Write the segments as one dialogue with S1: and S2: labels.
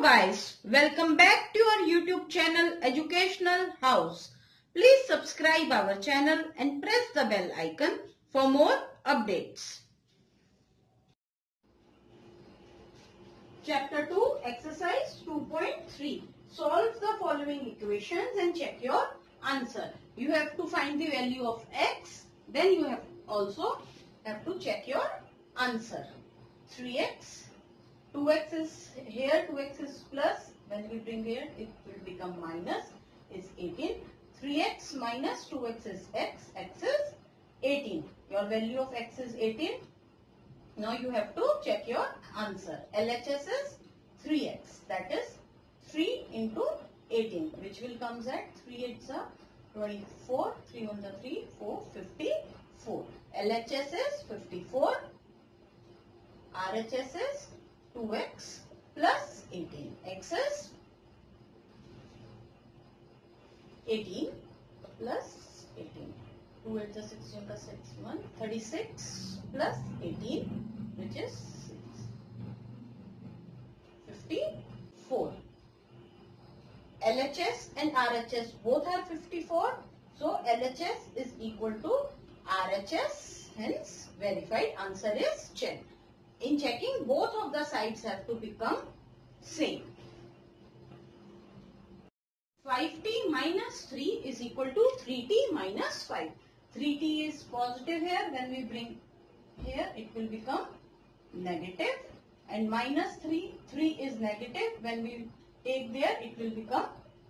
S1: guys, welcome back to our YouTube channel Educational House. Please subscribe our channel and press the bell icon for more updates. Chapter 2 Exercise 2.3 Solve the following equations and check your answer. You have to find the value of x then you have also have to check your answer. 3x 2x is here 2x is plus. When we bring here it will become minus is 18 3x minus 2x is x x is 18 your value of x is 18 now you have to check your answer. LHS is 3x that is 3 into 18 which will comes at 3 8s are 24 3 1 the 3 4 54 LHS is 54 RHS is 2x plus 18. x is 18 plus 18. 2 8 the 16 plus 6 1 36 plus 18 which is 6. 54. LHS and RHS both are 54. So LHS is equal to RHS hence verified answer is checked. In checking, both of the sides have to become same. 5t minus 3 is equal to 3t minus 5. 3t is positive here. When we bring here, it will become negative. And minus 3, 3 is negative. When we take there, it will become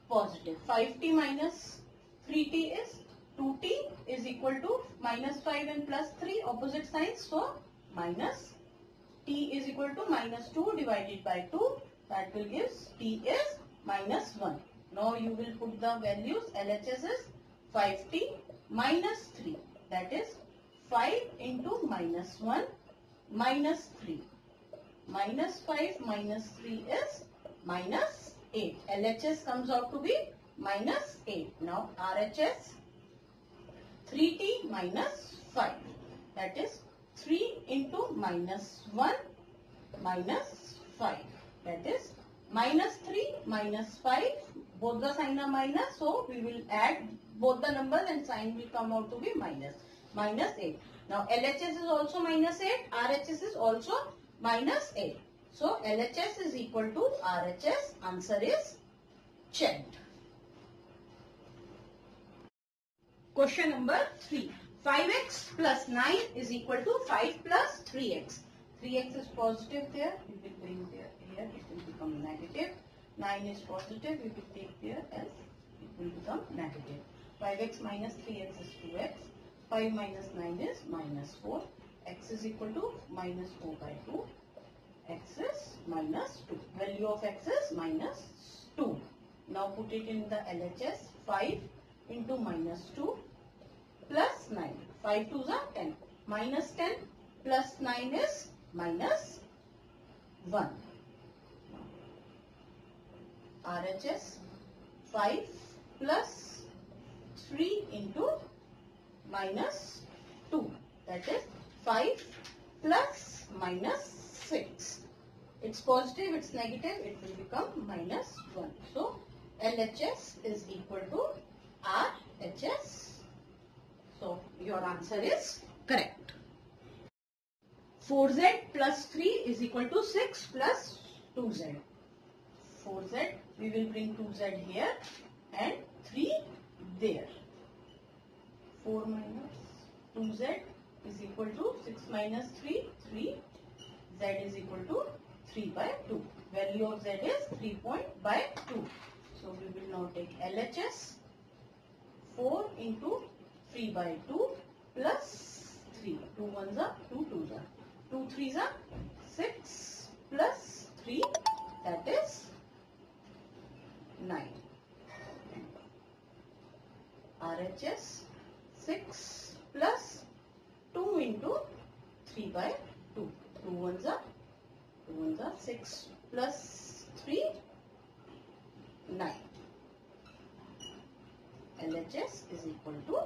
S1: positive. 5t minus 3t is 2t is equal to minus 5 and plus 3 opposite signs. So, minus t is equal to minus 2 divided by 2 that will give t is minus 1. Now you will put the values LHS is 5t minus 3 that is 5 into minus 1 minus 3 minus 5 minus 3 is minus 8. LHS comes out to be minus 8. Now RHS 3t minus 5 that is 3 into minus 1 minus 5 that is minus 3 minus 5 both the sign are minus so we will add both the numbers and sign will come out to be minus minus 8 now LHS is also minus 8 RHS is also minus 8 so LHS is equal to RHS answer is checked. Question number 3 5x plus 9 is equal to 5 plus 3x. 3x is positive there, we will bring there here, it will become negative. 9 is positive, we will take there as it will become negative. 5x minus 3x is 2x. 5 minus 9 is minus 4. x is equal to minus 4 by 2. x is minus 2. Value of x is minus 2. Now put it in the LHS. 5 into minus 2 plus 9. 5 2s are 10. Minus 10 plus 9 is minus 1. RHS 5 plus 3 into minus 2. That is 5 plus minus 6. It's positive, it's negative, it will become minus 1. So, LHS is equal to RHS so your answer is correct. 4z plus 3 is equal to 6 plus 2z. 4z, we will bring 2z here and 3 there. 4 minus 2z is equal to 6 minus 3, 3. z is equal to 3 by 2. Value of z is 3 point by 2. So we will now take LHS 4 into 3 by 2 plus 3. 2 ones are 2 twos are. 2 threes are 6 plus 3 that is 9. RHS 6 plus 2 into 3 by 2. 2 ones are 2 ones are 6 plus 3 9. LHS is equal to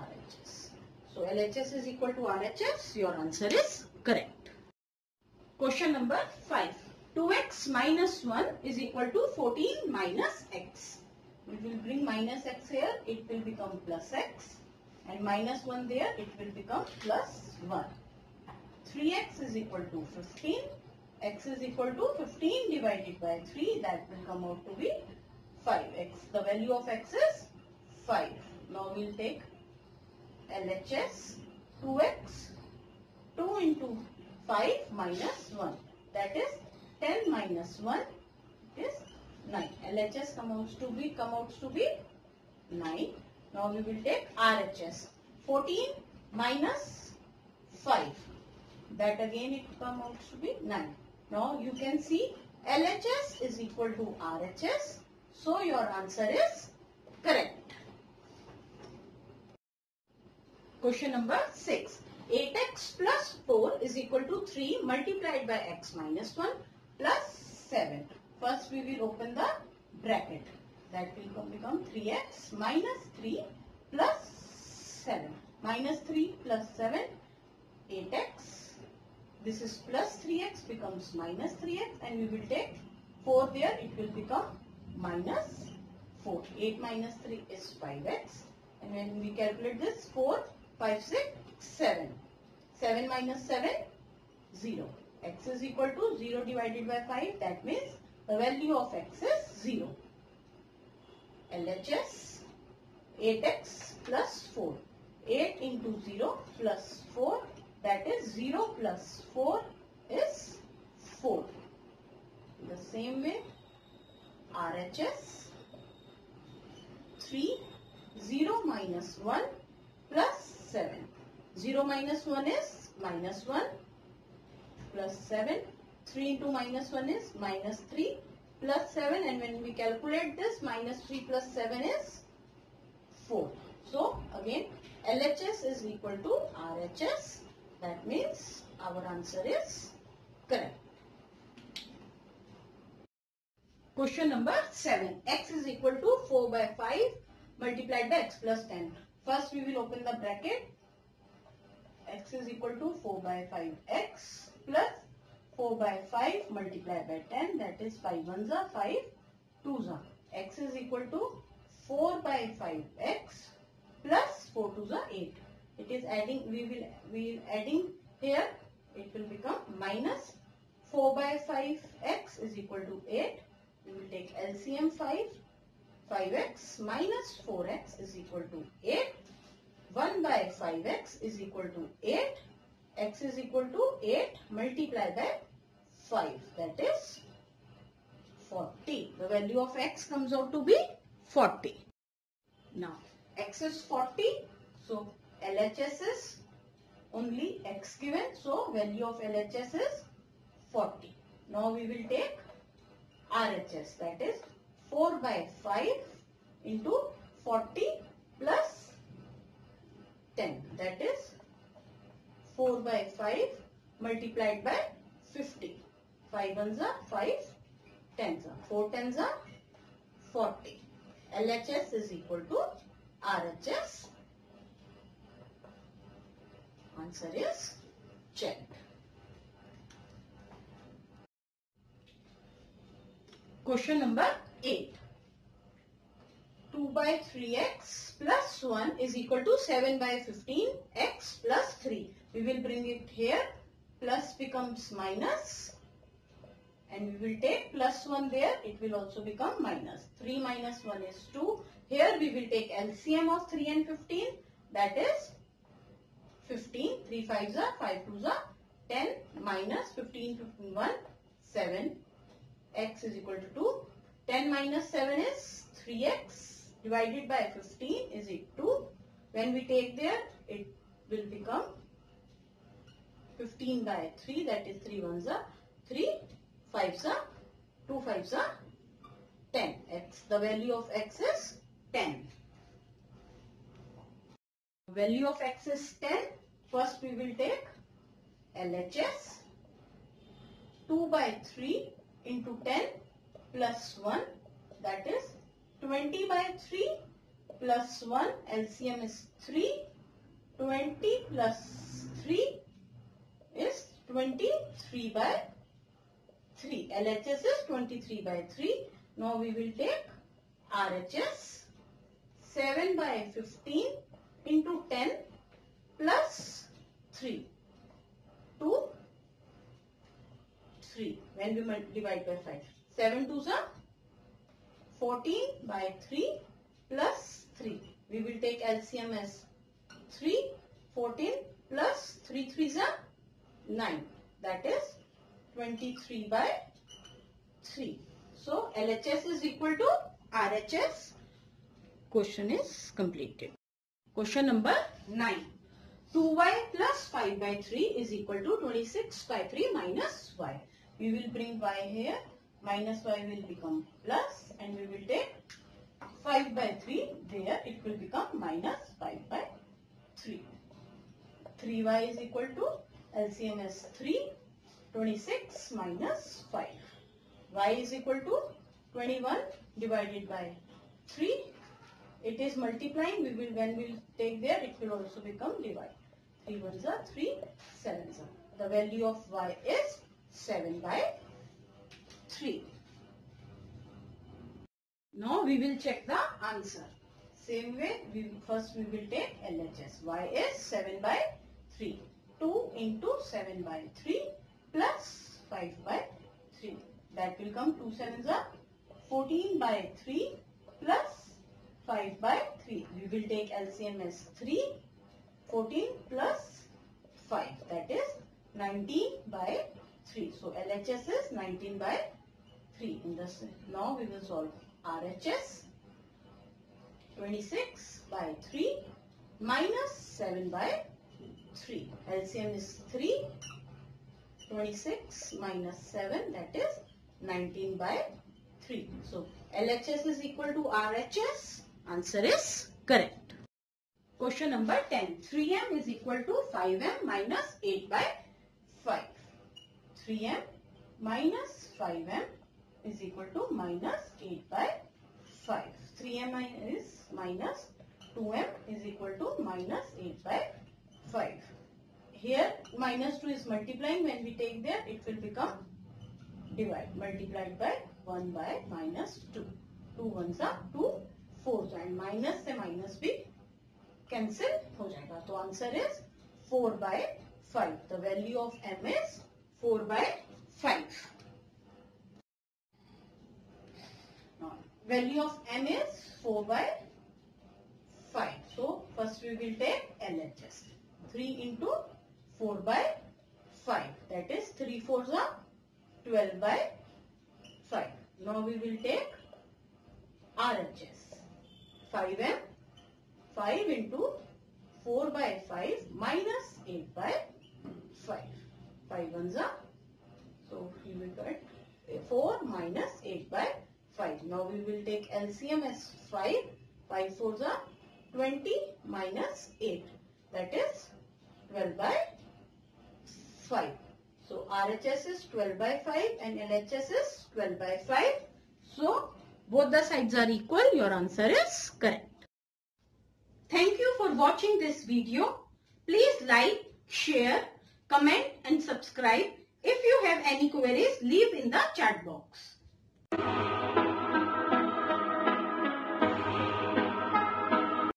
S1: RHS. So LHS is equal to RHS. Your answer is correct. Question number 5. 2x minus 1 is equal to 14 minus x. We will bring minus x here, it will become plus x and minus 1 there, it will become plus 1. 3x is equal to 15, x is equal to 15 divided by 3, that will come out to be 5x. The value of x is 5. Now we will take LHS 2x 2 into 5 minus 1 that is 10 minus 1 is 9. LHS comes to be comes to be 9. Now we will take RHS 14 minus 5 that again it comes out to be 9. Now you can see LHS is equal to RHS so your answer is correct. Question number 6. 8x plus 4 is equal to 3 multiplied by x minus 1 plus 7. First we will open the bracket. That will become 3x minus 3 plus 7. Minus 3 plus 7, 8x. This is plus 3x becomes minus 3x and we will take 4 there. It will become minus 4. 8 minus 3 is 5x. And when we calculate this, 4, 5, 6, 7. 7 minus 7, 0. x is equal to 0 divided by 5. That means the value of x is 0. LHS 8x plus 4. 8 into 0 plus 4 that is 0 plus 4 is 4. The same way RHS 3 0 minus 1 plus 7. 0 minus 1 is minus 1 plus 7. 3 into minus 1 is minus 3 plus 7 and when we calculate this minus 3 plus 7 is 4. So again LHS is equal to RHS that means our answer is correct. Question number 7. x is equal to 4 by 5 multiplied by x plus 10. First we will open the bracket. x is equal to 4 by 5x plus 4 by 5 multiplied by 10 that is 5 ones are 5 twos are. x is equal to 4 by 5x plus 4 twos are 8. It is adding we will we adding here it will become minus 4 by 5x is equal to 8. We will take LCM 5 5x minus 4x is equal to 8. 1 by 5x is equal to 8. x is equal to 8 multiplied by 5 that is 40. The value of x comes out to be 40. Now x is 40 so LHS is only x given so value of LHS is 40. Now we will take RHS that is 4 by 5 into 40 plus 10 that is 4 by 5 multiplied by 50. 5 ones are 5, 10s are 4 10s are 40. LHS is equal to RHS. Answer is checked. Question number 8. 2 by 3x plus 1 is equal to 7 by 15 x plus 3. We will bring it here. Plus becomes minus and we will take plus 1 there. It will also become minus. 3 minus 1 is 2. Here we will take LCM of 3 and 15. That is 15. 3 5s are 5 2s are 10 minus 15 15 1 7 x is equal to 2. 10 minus 7 is 3x divided by 15 is equal to, when we take there, it will become 15 by 3, that is 3 ones are 3, 5s are 2 5s are 10. X, the value of x is 10. Value of x is 10. First we will take LHS 2 by 3 into 10 plus 1 that is 20 by 3 plus 1 LCM is 3 20 plus 3 is 23 by 3. LHS is 23 by 3. Now we will take RHS 7 by 15 into 10 plus 3 2 3 when we divide by 5. 7 to the 14 by 3 plus 3. We will take LCM as 3, 14 plus 3 3 is a 9. That is 23 by 3. So LHS is equal to RHS. Question is completed. Question number 9. 2y plus 5 by 3 is equal to 26 by 3 minus y. We will bring y here. Minus y will become plus and we will take 5 by 3 there it will become minus 5 by 3. 3y is equal to LCM is 3 26 minus 5. y is equal to 21 divided by 3. It is multiplying. We will when we will take there it will also become divide. 3 ones are 3 sevens are. The value of y is 7 by 3. Now we will check the answer. Same way, we first we will take LHS. Y is 7 by 3. 2 into 7 by 3 plus 5 by 3. That will come 2 sevens are 14 by 3 plus 5 by 3. We will take LCM as 3. 14 plus 5. That is 19 by 3. So LHS is 19 by 3. In this, now we will solve RHS 26 by 3 minus 7 by 3. LCM is 3 26 minus 7 that is 19 by 3. So LHS is equal to RHS. Answer is correct. Question number 10. 3m is equal to 5m minus 8 by 5. 3m minus 5m is equal to minus 8 by 5. 3m is minus 2m is equal to minus 8 by 5. Here minus 2 is multiplying. When we take there, it will become divide. Multiplied by 1 by minus 2. 2 ones are 2 fours and minus से minus भी cancel हो जाएगा. तो answer is 4 by 5. The value of m is 4 by 5. Value of m is 4 by 5. So first we will take LHS. 3 into 4 by 5. That is 3 fours are 12 by 5. Now we will take RHS. 5m 5 into 4 by 5 minus 8 by 5. 5 ones are so we will get 4 minus 8 by 5. Now we will take LCM as 5. 5 fours are 20 minus 8. That is 12 by 5. So RHS is 12 by 5 and LHS is 12 by 5. So both the sides are equal. Your answer is correct. Thank you for watching this video. Please like, share, comment and subscribe. If you have any queries, leave in the chat box.